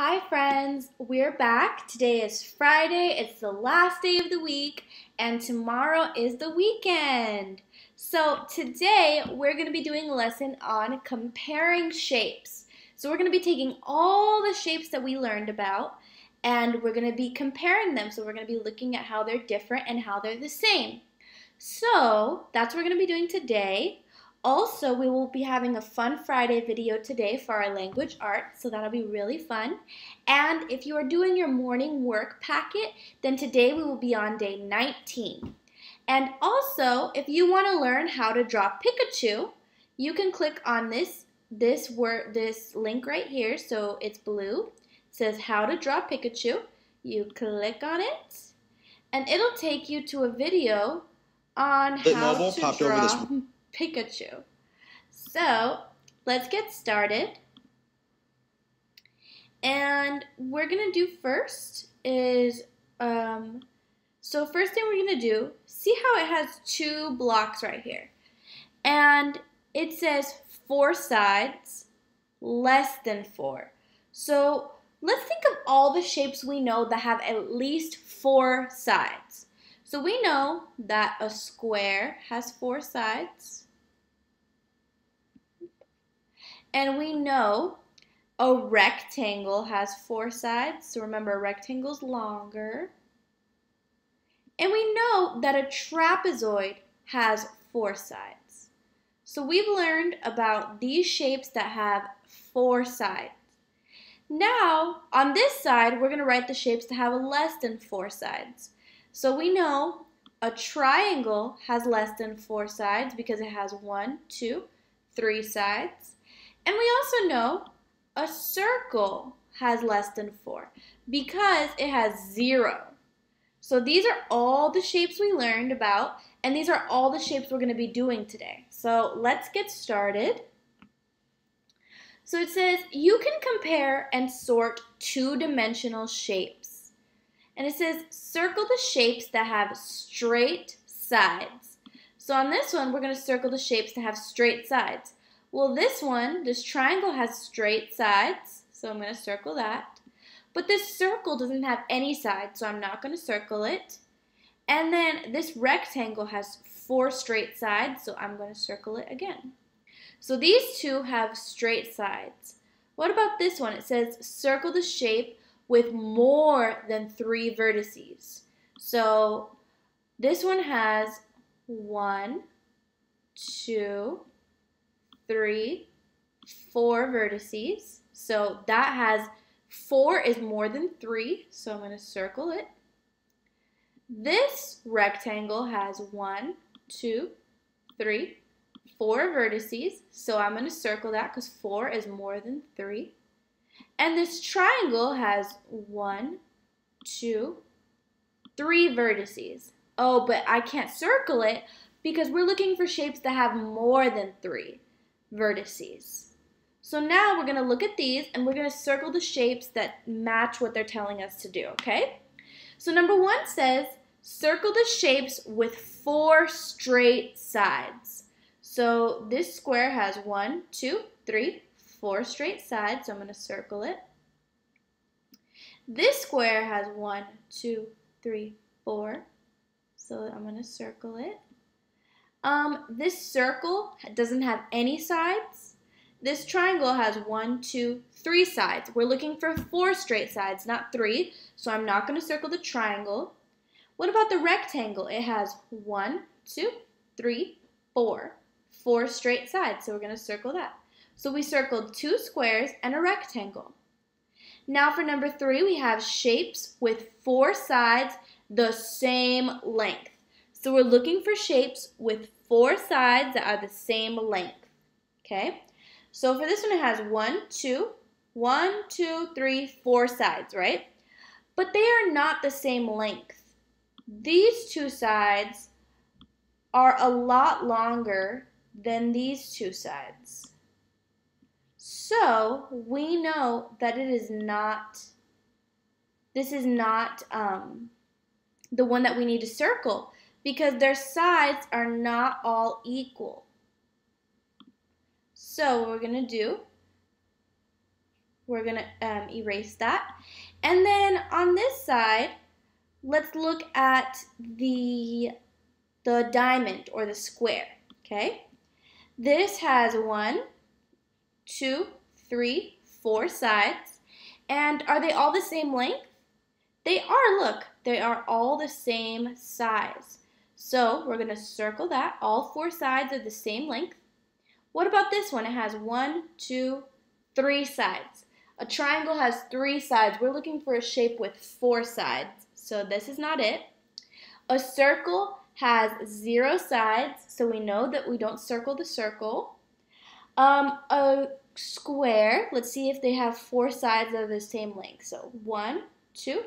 Hi, friends. We're back. Today is Friday. It's the last day of the week, and tomorrow is the weekend. So, today we're going to be doing a lesson on comparing shapes. So, we're going to be taking all the shapes that we learned about and we're going to be comparing them. So, we're going to be looking at how they're different and how they're the same. So, that's what we're going to be doing today. Also, we will be having a Fun Friday video today for our language arts, so that'll be really fun. And if you are doing your morning work packet, then today we will be on day 19. And also, if you want to learn how to draw Pikachu, you can click on this this word this link right here. So it's blue. It says how to draw Pikachu. You click on it, and it'll take you to a video on how to draw Pikachu. So let's get started. And we're going to do first is, um, so first thing we're going to do, see how it has two blocks right here. And it says four sides, less than four. So let's think of all the shapes we know that have at least four sides. So we know that a square has four sides. And we know a rectangle has four sides. So remember, a rectangle is longer. And we know that a trapezoid has four sides. So we've learned about these shapes that have four sides. Now, on this side, we're going to write the shapes that have less than four sides. So we know a triangle has less than four sides because it has one, two, three sides. And we also know a circle has less than four because it has zero. So these are all the shapes we learned about, and these are all the shapes we're going to be doing today. So let's get started. So it says you can compare and sort two-dimensional shapes. And it says circle the shapes that have straight sides. So on this one, we're going to circle the shapes that have straight sides. Well, this one, this triangle has straight sides, so I'm going to circle that. But this circle doesn't have any sides, so I'm not going to circle it. And then this rectangle has four straight sides, so I'm going to circle it again. So these two have straight sides. What about this one? It says circle the shape with more than three vertices. So this one has one, two, three, four vertices. So that has four is more than three, so I'm going to circle it. This rectangle has one, two, three, four vertices, so I'm going to circle that because four is more than three. And this triangle has one, two, three vertices. Oh, but I can't circle it because we're looking for shapes that have more than three vertices. So now we're going to look at these and we're going to circle the shapes that match what they're telling us to do, okay? So number one says, circle the shapes with four straight sides. So this square has one, two, three, four straight sides, so I'm going to circle it. This square has one, two, three, four, so I'm going to circle it. Um, this circle doesn't have any sides. This triangle has one, two, three sides. We're looking for four straight sides, not three, so I'm not going to circle the triangle. What about the rectangle? It has one, two, three, four. Four straight sides, so we're going to circle that. So we circled two squares and a rectangle. Now for number three, we have shapes with four sides the same length. So we're looking for shapes with four sides that are the same length. Okay? So for this one, it has one, two, one, two, three, four sides, right? But they are not the same length. These two sides are a lot longer than these two sides. So we know that it is not, this is not um, the one that we need to circle because their sides are not all equal. So what we're going to do We're going to um, erase that. And then on this side, let's look at the, the diamond or the square, okay? This has one, two, three, four sides. And are they all the same length? They are, look, they are all the same size. So we're going to circle that. All four sides are the same length. What about this one? It has one, two, three sides. A triangle has three sides. We're looking for a shape with four sides. So this is not it. A circle has zero sides, so we know that we don't circle the circle. Um, a square, let's see if they have four sides of the same length. So one, two,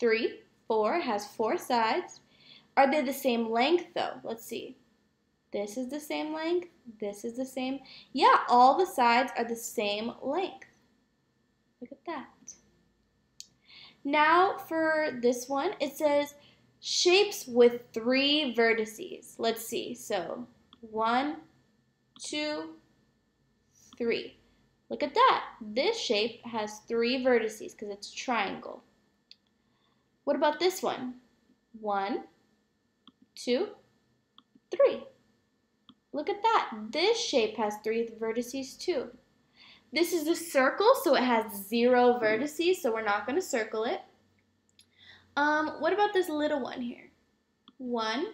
three, four, has four sides. Are they the same length though? Let's see. This is the same length. This is the same. Yeah, all the sides are the same length. Look at that. Now for this one, it says shapes with three vertices. Let's see. So one, two, three. Look at that. This shape has three vertices because it's a triangle. What about this one? One, two, three. Look at that. This shape has three vertices too. This is a circle, so it has zero vertices, so we're not going to circle it. Um, what about this little one here? One,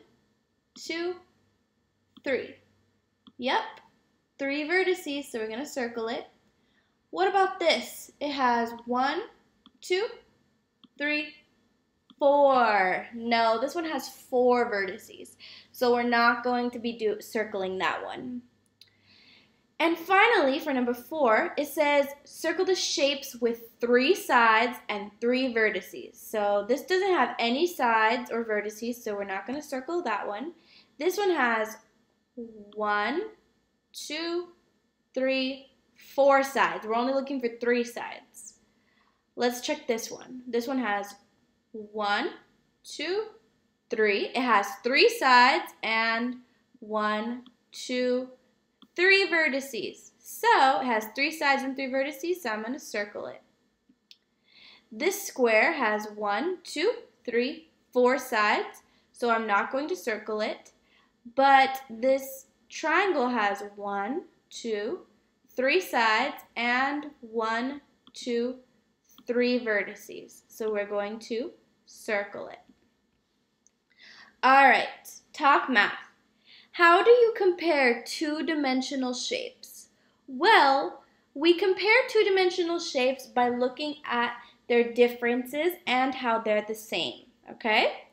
two, three. Yep, three vertices, so we're going to circle it. What about this? It has one, two, three, four. No, this one has four vertices. So we're not going to be do circling that one. And finally, for number four, it says circle the shapes with three sides and three vertices. So this doesn't have any sides or vertices, so we're not going to circle that one. This one has one, two, three, four sides. We're only looking for three sides. Let's check this one. This one has one, two, three. It has three sides and one, two, three vertices. So it has three sides and three vertices, so I'm going to circle it. This square has one, two, three, four sides, so I'm not going to circle it. But this triangle has one, two, three sides, and one, two, three vertices. So we're going to circle it. All right, talk math. How do you compare two-dimensional shapes? Well, we compare two-dimensional shapes by looking at their differences and how they're the same, okay?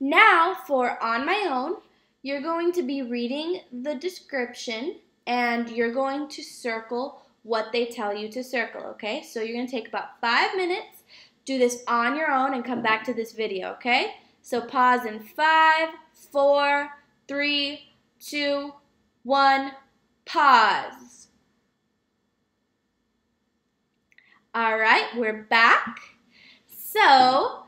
Now, for on my own, you're going to be reading the description and you're going to circle what they tell you to circle, okay? So you're going to take about five minutes, do this on your own, and come back to this video, okay? So pause in five, four, three, two, one, pause. All right, we're back. So,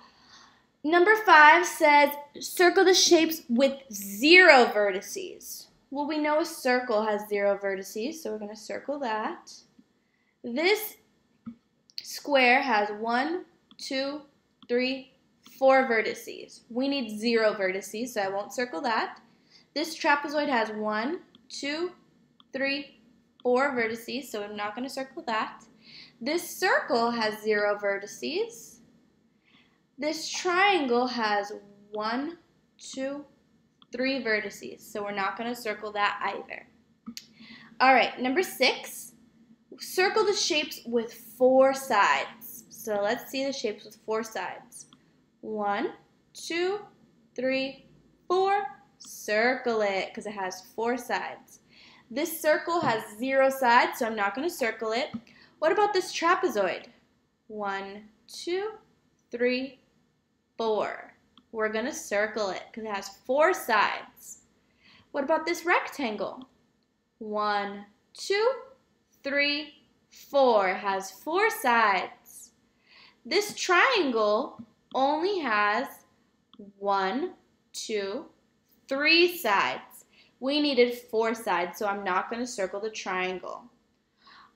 number five says circle the shapes with zero vertices. Well, we know a circle has zero vertices, so we're going to circle that. This square has one, two, three, four vertices. We need zero vertices, so I won't circle that. This trapezoid has one, two, three, four vertices, so I'm not going to circle that. This circle has zero vertices. This triangle has one, two, three vertices, so we're not going to circle that either. All right, number six, circle the shapes with four sides. So let's see the shapes with four sides. One, two, three, four, circle it because it has four sides. This circle has zero sides, so I'm not going to circle it. What about this trapezoid? One, two, three, four. We're going to circle it because it has four sides. What about this rectangle? One, two, three, four. Has four sides. This triangle only has one, two, three sides. We needed four sides, so I'm not going to circle the triangle.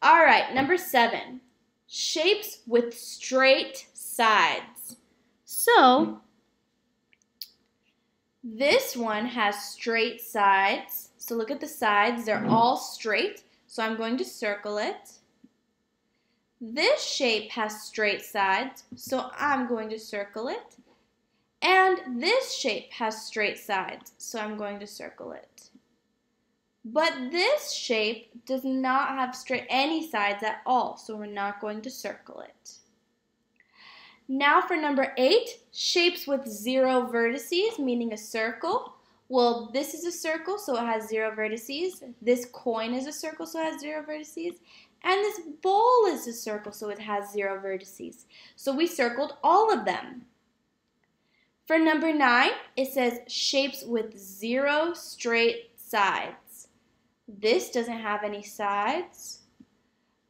All right, number seven. shapes with straight sides. So, this one has straight sides. So look at the sides, they're mm-hmm. all straight. So I'm going to circle it. This shape has straight sides, so I'm going to circle it. And this shape has straight sides, so I'm going to circle it. But this shape does not have straight any sides at all, so we're not going to circle it. Now for number eight, shapes with zero vertices, meaning a circle. Well, this is a circle, so it has zero vertices. This coin is a circle, so it has zero vertices. And this bowl is a circle, so it has zero vertices. So we circled all of them. For number nine, it says shapes with zero straight sides. This doesn't have any sides.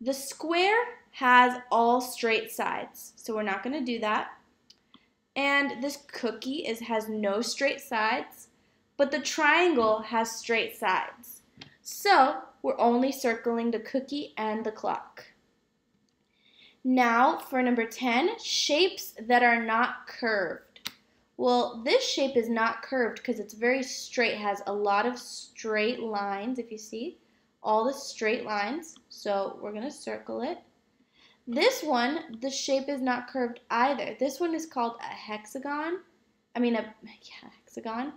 The square has all straight sides, so we're not going to do that. And this cookie is has no straight sides, but the triangle has straight sides. So we're only circling the cookie and the clock. Now for number 10, shapes that are not curved. Well, this shape is not curved because it's very straight, has a lot of straight lines, if you see, all the straight lines. So we're going to circle it. This one, the shape is not curved either. This one is called a hexagon. I mean, a yeah, hexagon.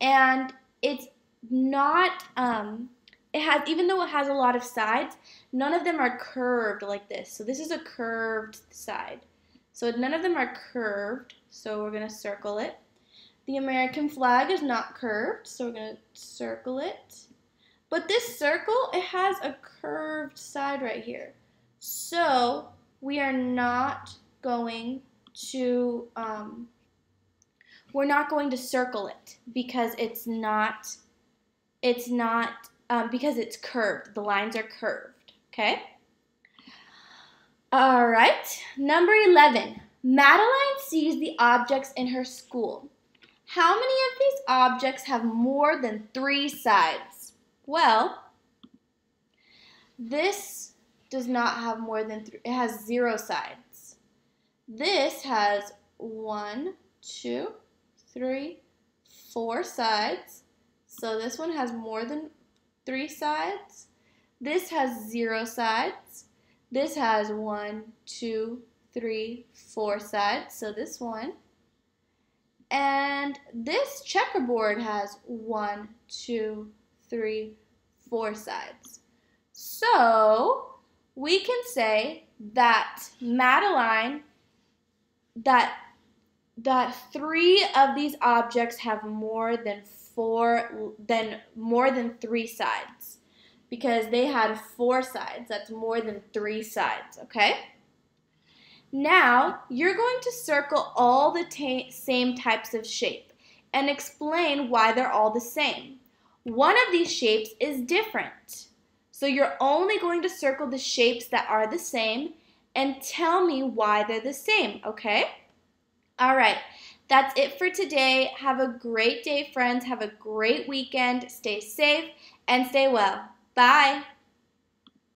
And it's not, um, it has, even though it has a lot of sides, none of them are curved like this. So this is a curved side. So none of them are curved, so we're going to circle it. The American flag is not curved, so we're going to circle it. But this circle, it has a curved side right here. So we are not going to um, we're not going to circle it because it's not it's not um, because it's curved. The lines are curved. Okay. All right. Number eleven. Madeline sees the objects in her school. How many of these objects have more than three sides? Well, this does not have more than three, it has zero sides. This has one, two, three, four sides. So this one has more than three sides. This has zero sides. This has one, two, three, four sides. So this one. And this checkerboard has one, two, three, four sides. So we can say that Madeline, that that three of these objects have more than four than more than three sides. Because they had four sides. That's more than three sides okay? Now you're going to circle all the same types of shape and explain why they're all the same. One of these shapes is different so you're only going to circle the shapes that are the same and tell me why they're the same, okay? All right, that's it for today. Have a great day, friends. Have a great weekend. Stay safe and stay well. Bye.